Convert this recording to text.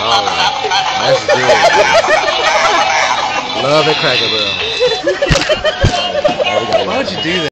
All right. That's good. Love it, Cracker Barrel. Why would you do that?